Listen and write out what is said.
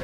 Đến.